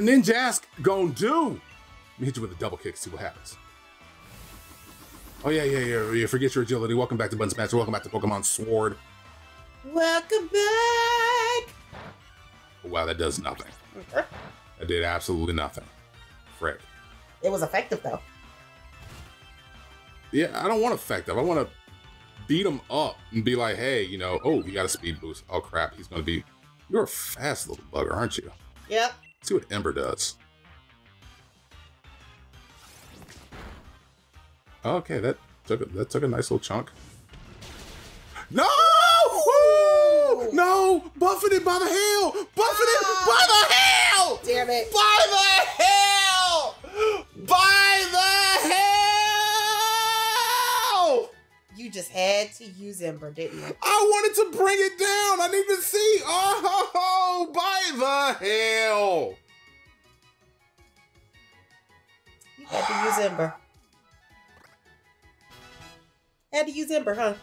what Ninjask gonna do? Let me hit you with a double kick, see what happens. Oh yeah, yeah, yeah, yeah. Forget your agility. Welcome back to Button Smasher. Welcome back to Pokemon Sword. Welcome back. Wow, that does nothing. That did absolutely nothing. Frick. It was effective though. Yeah, I don't want effective. I want to beat him up and be like, hey, you know, oh, he got a speed boost. Oh crap, he's gonna be. You're a fast little bugger, aren't you? Yep. Let's see what Ember does. Okay, that took a, that took a nice little chunk. No! Woo! No! Buffeted by the hail! Buffeted by the hail! Damn it. By the hail! By the You just had to use Ember, didn't you? I wanted to bring it down. I need to see. Oh, by the hell. You had to use Ember. Had to use Ember, huh?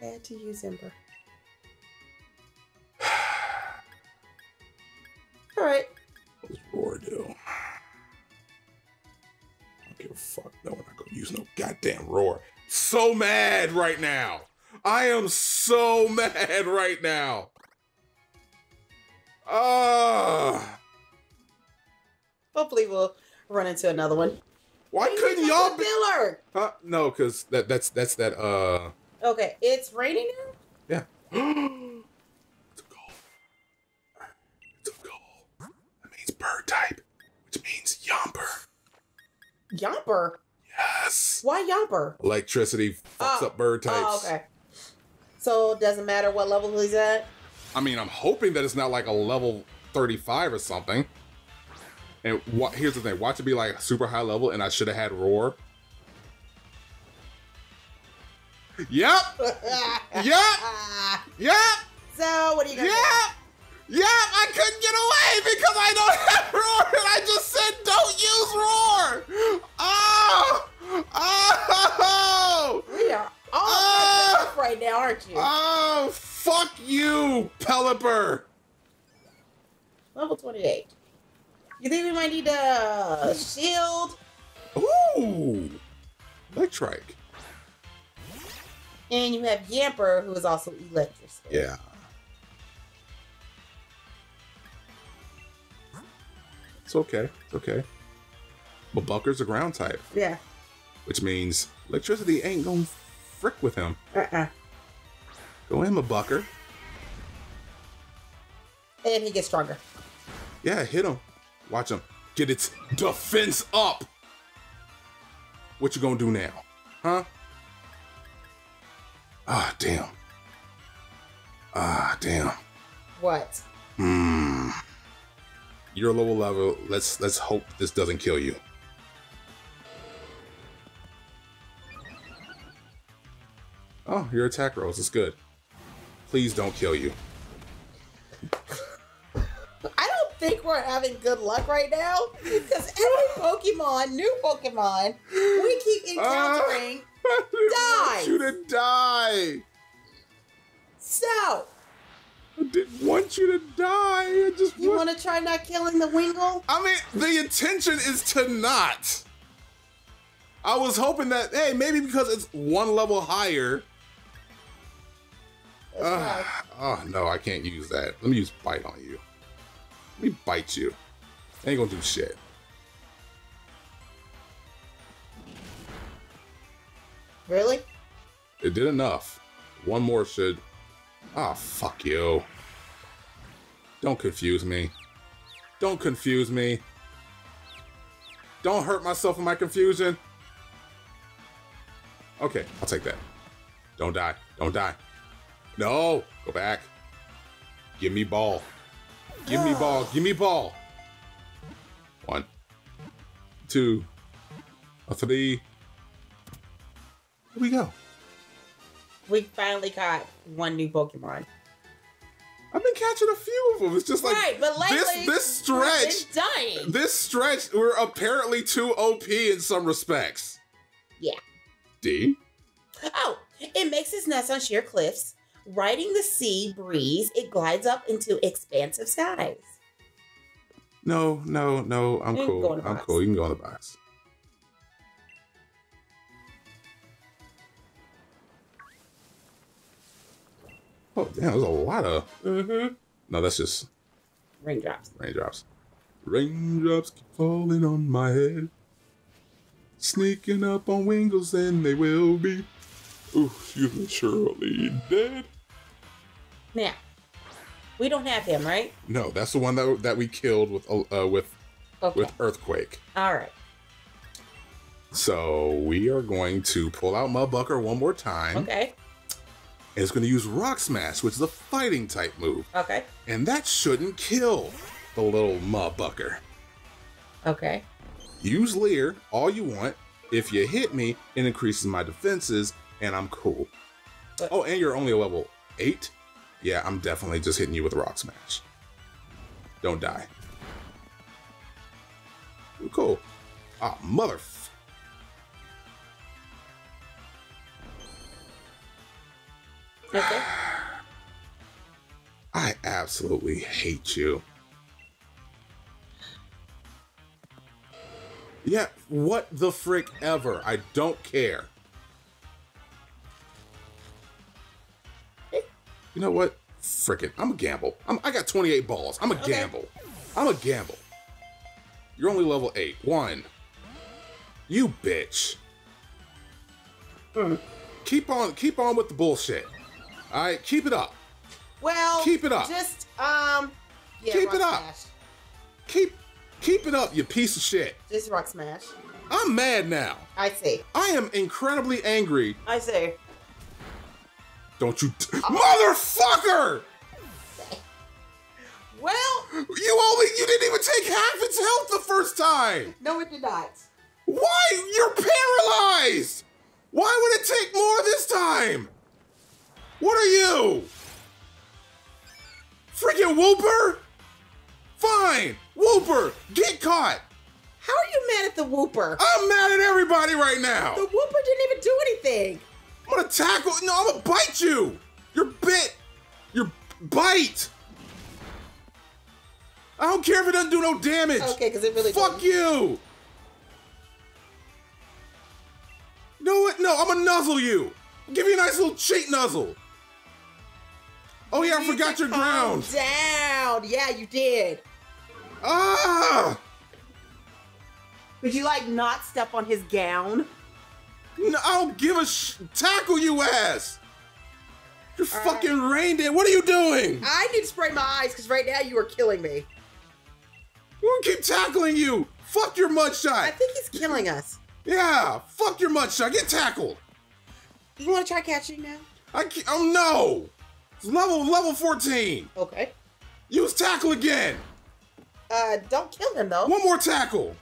Had to use Ember. Goddamn Roar. So mad right now. I am so mad right now. Ah. Hopefully we'll run into another one. why couldn't y'all be? Miller? Huh? No, because that that's that's that uh. Okay, it's raining now. Yeah. it's a goal. It's a goal. That means bird type, which means Yamper. Yamper. Yes. Why Yamper? Electricity fucks Oh. up bird oh, types. Oh, okay. So it doesn't matter what level he's at. I mean, I'm hoping that it's not like a level 35 or something. And what? Here's the thing: watch it be like super high level, and I should have had roar. Yep. Yep. Yep. So what are you gonna Yep. Yep. I couldn't get away because I don't have roar, and I just said don't use roar. Oh. Oh. We are all oh. off right now, aren't you? Oh. Fuck you, Pelipper. Level 28. You think we might need a shield? Ooh, Electrike. And you have Yamper, who is also electric. Yeah. It's okay. It's okay. But Bucker's a ground type, Yeah. which means electricity ain't gonna frick with him. Uh-uh. Go in, a Bucker. And he gets stronger. Yeah, hit him. Watch him get its defense up. What you gonna do now? Huh? Ah, damn. Ah, damn. What? Hmm. You're lower level. Let's let's hope this doesn't kill you. Oh, your attack rolls. It's good. Please don't kill you. I don't think we're having good luck right now because every Pokemon, new Pokemon, we keep encountering. I didn't Dies. you to die. So, didn't want you to die. I just you want. to try not killing the Wingull? I mean, the intention is to not. I was hoping that hey, maybe because it's one level higher. Uh, oh no, I can't use that. Let me use bite on you. Let me bite you. Ain't gonna do shit. Really? It did enough. One more should. Ah, fuck you. Don't confuse me. Don't confuse me. Don't hurt myself in my confusion. Okay, I'll take that. Don't die. Don't die. No, go back. Give me ball. Give me ball. Give me ball. One, two, a three. Here we go. We finally caught one new Pokemon. I've been catching a few of them. It's just like right, but lately this this stretch. dying. This stretch, we're apparently too OP in some respects. Yeah. D. Oh, it makes its nest on sheer cliffs. riding the sea breeze, it glides up into expansive skies. No, no, no. I'm You can go cool. I'm box. cool. You can go in the box. Oh damn, there's a lot of Mm-hmm. no, that's just Raindrops. raindrops. Raindrops keep falling on my head. Sneaking up on Wingulls and they will be. Ooh, me, surely dead. Now, we don't have him, right? No, that's the one that that we killed with uh, with Okay. with earthquake. All right. So we are going to pull out Mudbucker one more time. Okay. And it's going to use Rock Smash, which is a fighting type move. Okay. And that shouldn't kill the little Mudbucker. Okay. Use Leer all you want. If you hit me, it increases my defenses, and I'm cool. But- oh, and you're only a level 8? Yeah, I'm definitely just hitting you with Rock Smash. Don't die. Cool. Ah, mother. f- Okay. I absolutely hate you. Yeah, what the frick ever. I don't care. You know what? Frickin', I'm a gamble. I'm, I got 28 balls. I'm a Okay. gamble. I'm a gamble. You're only level 8. One. You bitch. Hmm. Keep on keep on with the bullshit. Alright, keep it up. Well, Keep it up. Just um, yeah, Keep it up. Smash. Keep keep it up, you piece of shit. Just rock smash. I'm mad now. I see. I am incredibly angry. I see. Don't you t- Motherfucker! Well, You only you didn't even take half its health the first time. no, it did not. Why? You're paralyzed! Why would it take more this time? What are you? Freaking Wooper? Fine, Wooper, get caught! How are you mad at the Wooper? I'm mad at everybody right now! the Wooper didn't even do anything. I'm gonna tackle. No, I'm gonna bite you. Your bit. Your bite. I don't care if it doesn't do no damage. Okay, because it really Fuck didn't. you. You know what? No, I'm gonna nuzzle you. Give you a nice little cheat nuzzle. Oh yeah, I forgot your ground. Down. Yeah, you did. Ah! Would you like not step on his gown? No, I don't give a sh- tackle you ass. You're All right. fucking reindeer. What are you doing? I need to spray my eyes because right now you are killing me. We're gonna keep tackling you. Fuck your mudshot. I think he's killing us. Yeah, fuck your mudshot. Get tackled. You want to try catching now? I can't, oh no. Level level 14. Okay. Use tackle again. Uh, don't kill him though. One more tackle.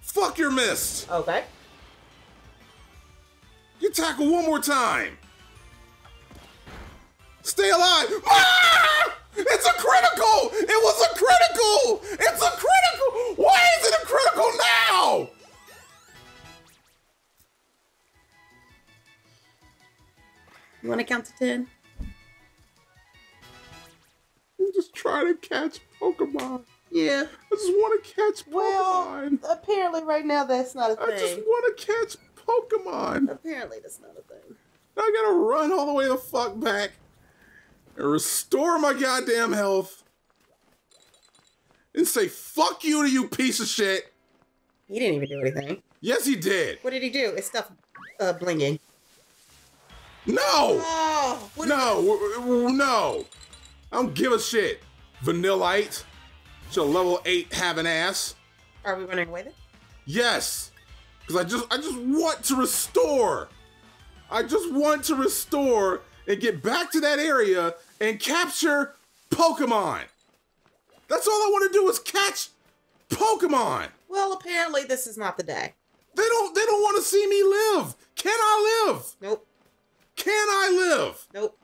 Fuck your mist. Okay. You tackle one more time. Stay alive. Ah! It's a critical. It was a critical. It's a critical. Why is it a critical now? You want to count to ten? I'm just trying to catch Pokemon. Yeah. I just want to catch Pokemon. Well, apparently right now that's not a I just want to catch Pokemon. Apparently that's not a thing. Now I gotta run all the way the fuck back and restore my goddamn health and say fuck you to you piece of shit. He didn't even do anything. Yes, he did. What did he do? It's stuff uh, blinging. No, Oh, no, no. I don't give a shit. Vanillite, your level eight having ass. Are we running away then? Yes, because I just I just want to restore. I just want to restore and get back to that area and capture Pokemon. That's all I want to do is catch Pokemon. Well, apparently this is not the day. They don't they don't want to see me live. Can I live? Nope. Can I live? Nope.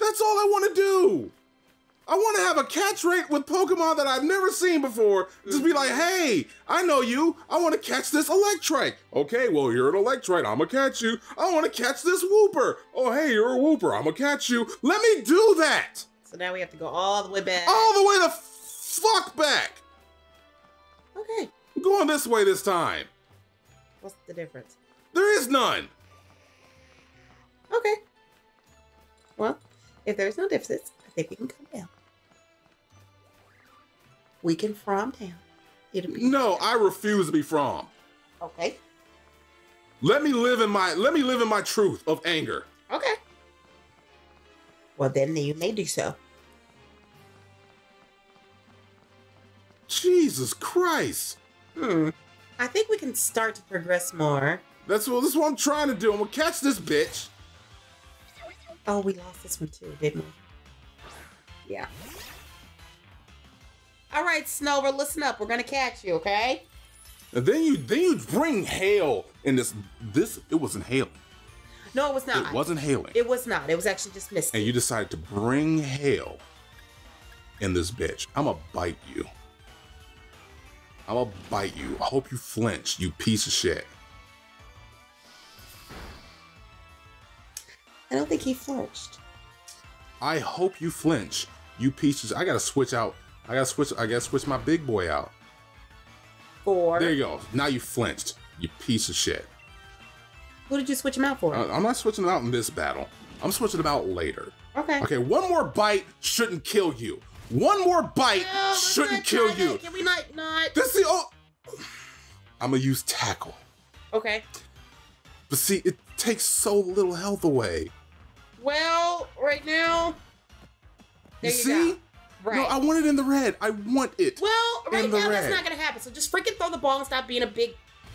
That's all I want to do. I want to have a catch rate with Pokemon that I've never seen before. Just be like, hey, I know you. I want to catch this Electrike. Okay, well, you're an Electrike. I'm going to catch you. I want to catch this Wooper. Oh, hey, you're a Wooper. I'm going to catch you. Let me do that. So now we have to go all the way back. All the way the fuck back. Okay. I'm going this way this time. What's the difference? There is none. Okay. Well, if there's no difference, I think we can come down. We can from down. It'll be No, I refuse to be from. okay. Let me live in my let me live in my truth of anger. Okay. Well, then you may do so. Jesus Christ. Hmm. I think we can start to progress more. That's what this is what I'm trying to do. I'm gonna catch this bitch. Oh, we lost this one too, didn't we? Yeah. All right, Snover, listen up. We're gonna catch you, okay? And then you then you bring hail in this this it wasn't hailing. No, it was not. It wasn't hailing. It was not. It was actually just misty. and you decided to bring hail in this bitch. I'm gonna bite you. I'm gonna bite you. I hope you flinch, you piece of shit. I don't think he flinched. I hope you flinch, you pieces. I gotta switch out. I gotta switch. I gotta switch my big boy out. For There you go. Now you flinched, you piece of shit. who did you switch him out for? I- I'm not switching him out in this battle. I'm switching him out later. okay. Okay, one more bite shouldn't kill you. One more bite No, shouldn't kill you. Can we not? Not. This is the oh. I'm gonna use tackle, Okay. but see, it takes so little health away. Well, right now. You see? go. Right. No, I want it in the red. I want it. well, right now that's not gonna happen. So just freaking throw the ball and stop being a big.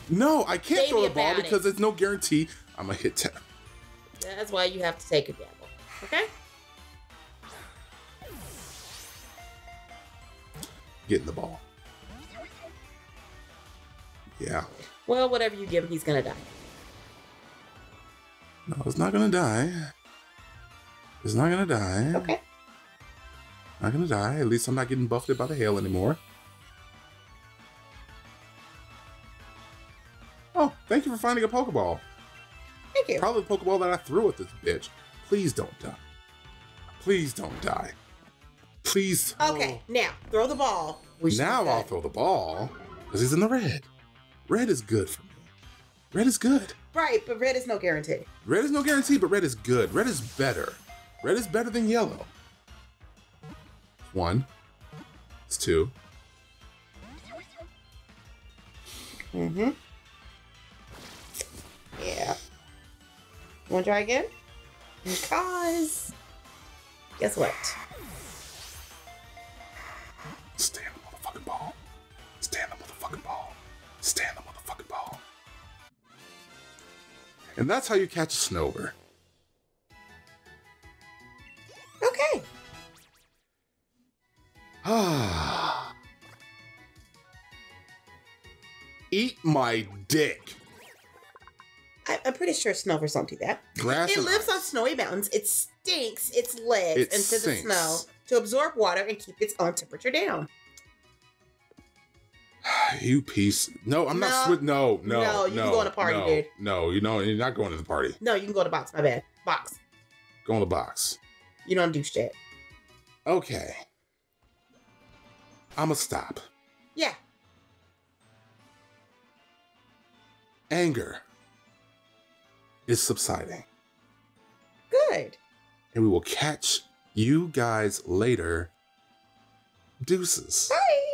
No, I can't throw the ball it. because there's no guarantee I'm gonna hit. Ta- That's why you have to take a gamble. Okay. getting the ball. Yeah. Well, whatever you give him, he's gonna die. No, he's not gonna die. It's not gonna die. Okay. Not gonna die. At least I'm not getting buffeted by the hail anymore. Oh, thank you for finding a Pokeball. Thank you. Probably the Pokeball that I threw at this bitch. Please don't die. Please don't die. Please. Okay. Now throw the ball. Now I'll throw the ball because he's in the red. Red is good for me. Red is good. Right, but red is no guarantee. Red is no guarantee, but red is good. Red is better. Red is better than yellow. One. It's two. Mm-hmm. Yeah. To try again? Because guess what? Stand the motherfucking ball. Stand the motherfucking ball. Stand the motherfucking ball. And that's how you catch a snover. My dick. I, I'm pretty sure Snover don't do that. Grass It and lives on snowy mountains. It stinks its legs It into sinks. the snow to absorb water and keep its own temperature down. You piece. No, I'm No. not switch. No, no, No, you can go to a party, no, dude. No, you know you're not going to the party. No, you can go to box. My bad. Box. Go in the box. You don't do shit. Okay. I'ma stop. Yeah. Anger is subsiding, Good. and we will catch you guys later. Deuces. Bye.